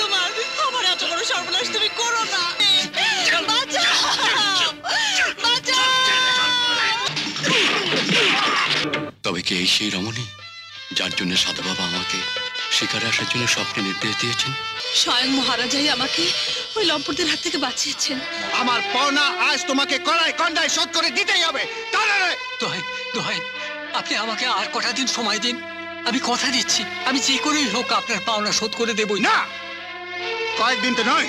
তোমার আমার এত বড় সর্বনাশ তুমি করো না। তবে কি এই সেই রমণী যার জন্য সাধু বাবা আমাকে শিকারে আসার জন্য স্বপ্নে নির্দেশ দিয়েছেন? স্বয়ং মহারাজাই আমাকে ওই লম্পটদের হাত থেকে বাঁচিয়েছেন। আমার পাওনা আজ তোমাকে কড়াই কন্ডায় শোধ করে দিতেই হবে। তাহলে দোহাই দোহাই আপনি আমাকে আর কটা দিন সময় দিন। আমি কথা দিচ্ছি। আমি যে করেই হোক আপনার পাওনা শোধ করে দেবই। না! কয়েকদিন তো নয়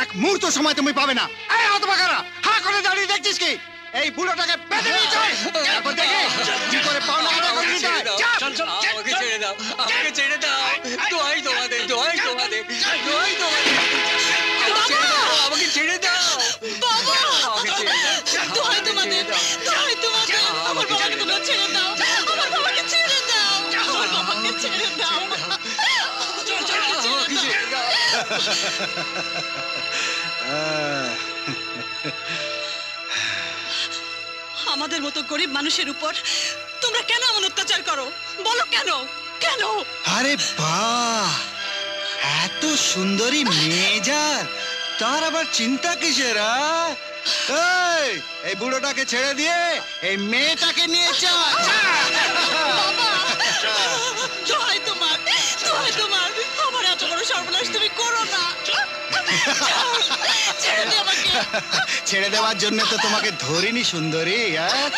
এক মুহূর্ত সময় তুমি পাবে না। এই হতভাগারা হা করে দাঁড়িয়ে দেখছিস কি? এই বুড়োটাকে বেঁধে নিয়ে চল। তারপর দেখে কি করে পাওনা আদায় করে নিতে হয়। আমাকে ছেড়ে দাও আমাকে ছেড়ে দাও। দোহাই তোমাদের দোহাই তোমাদের দোহাই তোমাদের। আমাকে ছেড়ে দাও আমাকে ছেড়ে দাও। বাবা! আমাকে ছেড়ে দাও। দোহাই তোমাদের দোহাই তোমাদের। আমার বাবাকে তোমরা ছেড়ে দাও। আমাদের মতো গরিব মানুষের উপর তোমরা কেন এমন অত্যাচার করো? বলো কেন? কেন? আরে বাহ! এত সুন্দরী মেয়ে যার তার আবার চিন্তা কিসের? এই, বুড়োটাকে ছেড়ে দিয়ে এই মেয়েটাকে নিয়ে দোহাই তোমার তোমার। আমার এত বড় সর্বনাশ তুমি ছেড়ে দেওয়ার জন্য তো তোমাকে ধরিনি সুন্দরী হ্যাঁ?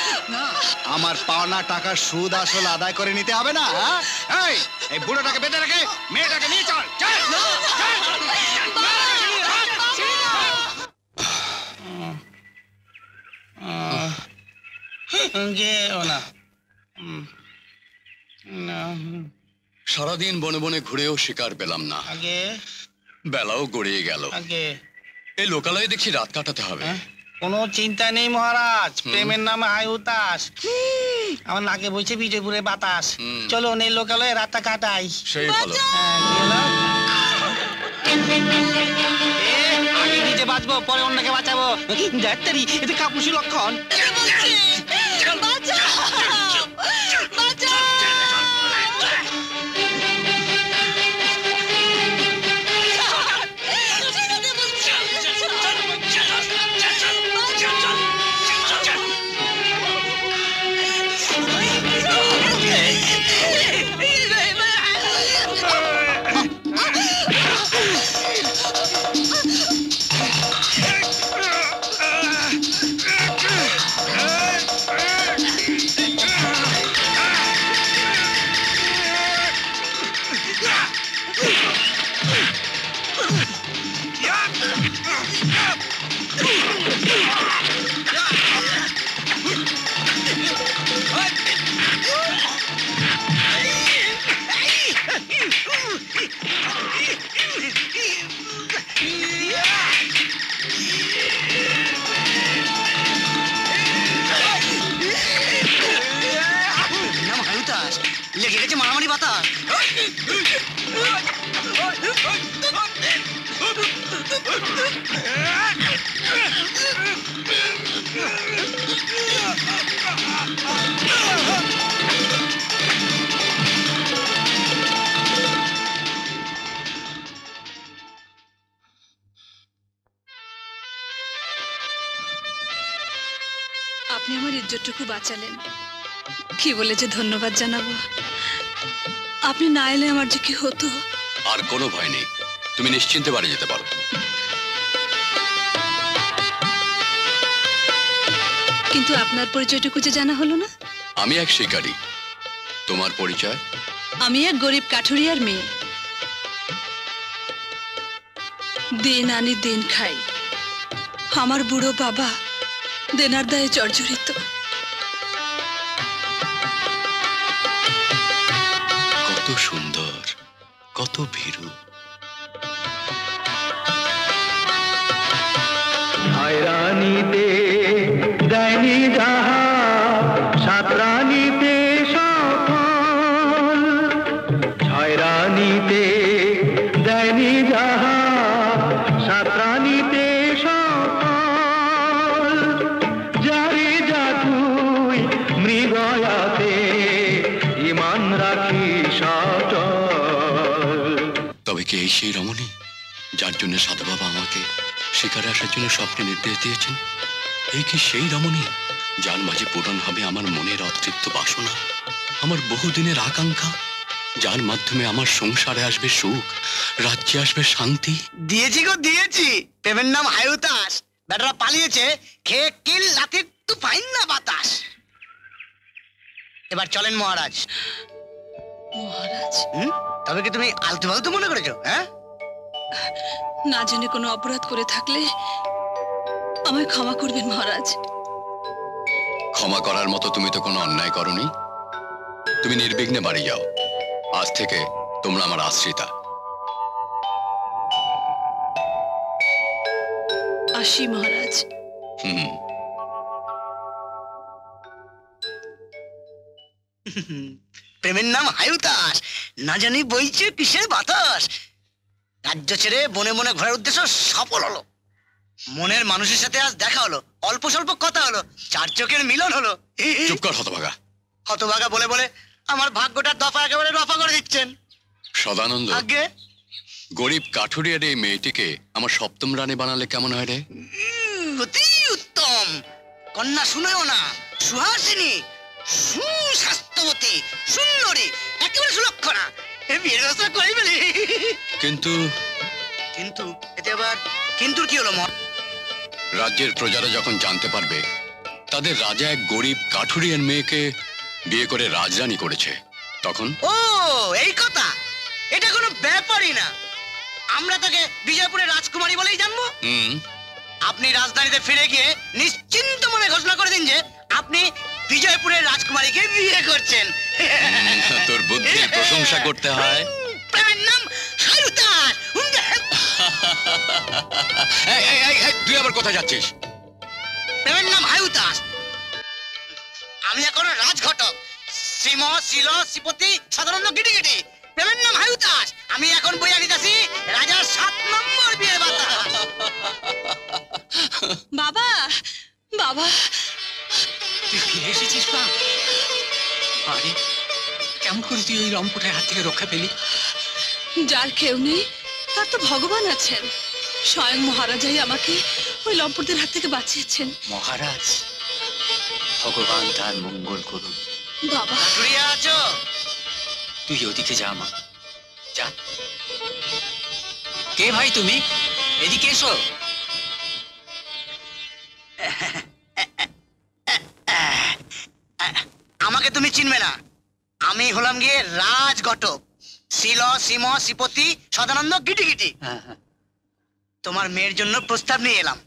আমার পাওনা টাকার সুদ আসল আদায় করে নিতে হবে না হ্যাঁ? এই এই বুড়োটাকে বেঁধে রেখে মেয়েটাকে নিয়ে চল চল যেও না। সারাদিন বনে বনে ঘুরেও শিকার পেলাম না। আগে বেলাও গড়িয়ে গেল। আগে। এই লোকালয়ে দেখছি রাত কাটাতে হবে। হ্যাঁ? কোনো চিন্তা নেই মহারাজ প্রেমের নামে হাই উতাস আমার নাকে বইছে বিজয়পুরে বাতাস। চলো নেই লোকালয়ে রাতটা কাটাই। সেই ভালো। হ্যাঁ, বাঁচবো পরে অন্যকে বাঁচাবো। ডাক্তারি এতে কাপুসি লক্ষণ। আপনি আমার ইজ্জতটুকু বাঁচালেন। কি বলে যে ধন্যবাদ জানাব? আপনি না এলে আমার যে কি হতো? আর কোনো ভয় নেই। তুমি নিশ্চিন্তে বাড়ি যেতে পারো। কিন্তু আপনার পরিচয়টুকু যে জানা হলো না? আমি এক শিকারী। তোমার পরিচয়? আমি এক গরিব কাঠুরিয়ার মেয়ে। দিন আনি দিন খাই। আমার বুড়ো বাবা দেনার দায়ে জর্জরিত। কত সুন্দর কত ভীরু। এই সেই রমণী, যার জন্য সাধু বাবা আমাকে শিকারে আসার জন্য স্বপ্নে নির্দেশ দিয়েছেন। এই কি সেই রমণী, যার মাঝে পূরণ হবে আমার মনের অতৃপ্ত বাসনা, আমার বহুদিনের আকাঙ্ক্ষা, যার মাধ্যমে আমার সংসারে আসবে সুখ, রাজ্যে আসবে শান্তি? দিয়েছি গো, দিয়েছি। প্রেমের নাম হায়ুতাস। বেটারা পালিয়েছে, খেয়ে কিল লাতির তু পাইন না বাতাস। এবার চলেন মহারাজ। মহারাজ। হুম? তবে কি তুমি আলতু ফালতু মনে করেছ হ্যাঁ? না জেনে কোনো অপরাধ করে থাকলে আমায় ক্ষমা করবেন মহারাজ। ক্ষমা করার মতো তুমি তো কোনো অন্যায় করনি। তুমি নির্বিঘ্নে বাড়ি যাও। আজ থেকে তোমরা আমার আশ্রিতা। আসি মহারাজ। হুম প্রেমের নাম হায়ুতাস না জানি বইছে কিসের বাতাস। রাজ্য ছেড়ে বনে বনে ঘোরার উদ্দেশ্য সফল হলো। মনের মানুষের সাথে আজ দেখা হলো। অল্প স্বল্প কথা হলো। চার চোখের মিলন হলো। চুপ কর হতভাগা। হতভাগা বলে বলে আমার ভাগ্যটার দফা একেবারে রফা করে দিচ্ছেন। সদানন্দ আগে গরিব কাঠুরিয়ার এই মেয়েটিকে আমার সপ্তম রানী বানালে কেমন হয় রে? অতি উত্তম। কন্যা শুনেও না। সুহাসিনী। সুস্বাস্থ্যবতী সুন্দরী একেবারে সুলক্ষণা। বিয়ের ব্যবস্থা করে ফেলি কিন্তু কিন্তু এতে আবার কিন্তু কি হলো রাজ্যের প্রজারা যখন জানতে পারবে তাদের রাজা এক গরিব কাঠুরিয়ার মেয়েকে বিয়ে করে রাজরানী করেছে। তখন ও এই কথা! এটা কোনো ব্যাপারই না। আমরা তাকে বিজয়পুরের রাজকুমারী বলেই জানব। আপনি রাজধানীতে ফিরে গিয়ে নিশ্চিন্ত মনে ঘোষণা করে দিন যে আপনি বিজয়পুরের রাজকুমারীকে বিয়ে করছেন। তোর বুদ্ধির প্রশংসা করতে হয়। প্রেমের নাম তুই আবার কোথায় যাচ্ছিস? প্রেমের নাম হায়ুতাস আমি এখন রাজঘটক। শ্রীম শিল শ্রীপতি সাধারণ গিটি গিটি। প্রেমের নাম হায়ুতাস আমি এখন বই আনিতাছি রাজার সাত নম্বর বিয়ের বাতাস বাবা বাবা তুই ফিরে এসেছিস মা আরে কেমন করে তুই এই রংপুরের হাত থেকে রক্ষা পেলি? যার কেউ নেই তার তো ভগবান আছেন। স্বয়ং মহারাজাই আমাকে ওই লম্পটদের হাত থেকে বাঁচিয়েছেন। মহারাজ ভগবান তার মঙ্গল করুন। বাবা। আছো। তুই ওদিকে যা মা। যা। কে ভাই তুমি? এদিকে এসো। চিনবে না আমি হলাম গিয়ে রাজঘটক। শিল শ্রীম শ্রীপতি সদানন্দ গিটি গিটি। হ্যাঁ, হ্যাঁ। তোমার মেয়ের জন্য প্রস্তাব নিয়ে এলাম।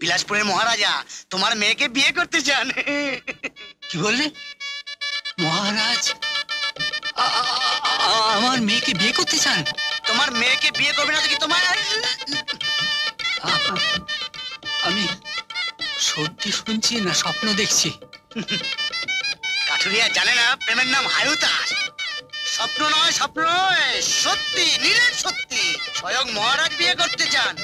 বিলাসপুরের মহারাজা তোমার মেয়েকে বিয়ে করতে চান। কি বললে? মহারাজ আমার মেয়েকে বিয়ে করতে চান? তোমার মেয়েকে বিয়ে করবে না কি তোমার? আমি সত্যি শুনছি না স্বপ্ন দেখছি। কাঠুরিয়া জানে না প্রেমের নাম হায়ুতাস স্বপ্ন নয়, স্বপ্ন সত্যি, নীলের সত্যি। স্বয়ং মহারাজ বিয়ে করতে চান।